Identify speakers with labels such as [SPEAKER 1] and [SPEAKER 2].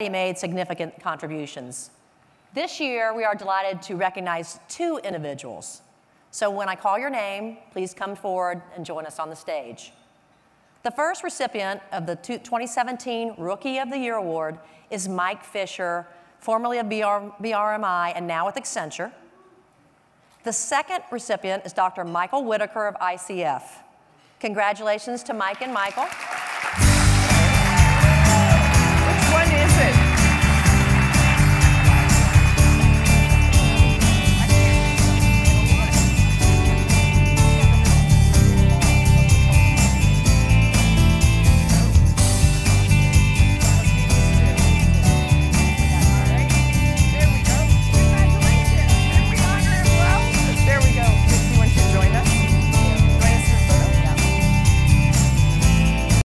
[SPEAKER 1] made significant contributions. This year, we are delighted to recognize two individuals. So when I call your name, please come forward and join us on the stage. The first recipient of the 2017 Rookie of the Year Award is Mike Fisher, formerly of BR, BRMI and now with Accenture. The second recipient is Dr. Michael Whitaker of ICF. Congratulations to Mike and Michael.